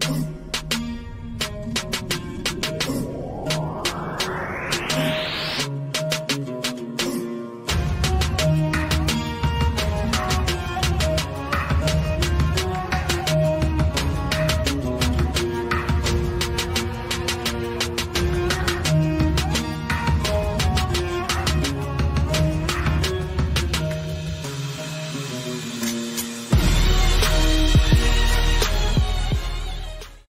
Boom.